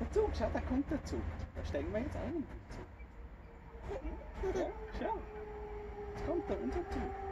Der Zug, schau, da kommt der Zug. Da steigen wir jetzt ein in den Zug. Ja, schau. Jetzt kommt da unser Zug.